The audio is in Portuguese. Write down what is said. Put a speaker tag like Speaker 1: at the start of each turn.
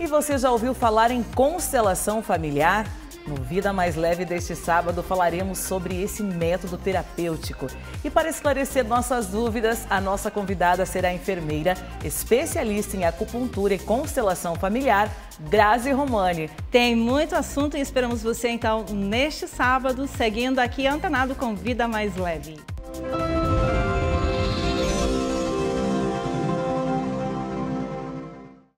Speaker 1: E você já ouviu falar em constelação familiar? No Vida Mais Leve deste sábado falaremos sobre esse método terapêutico. E para esclarecer nossas dúvidas, a nossa convidada será a enfermeira, especialista em acupuntura e constelação familiar, Grazi Romani.
Speaker 2: Tem muito assunto e esperamos você então neste sábado, seguindo aqui antenado com Vida Mais Leve.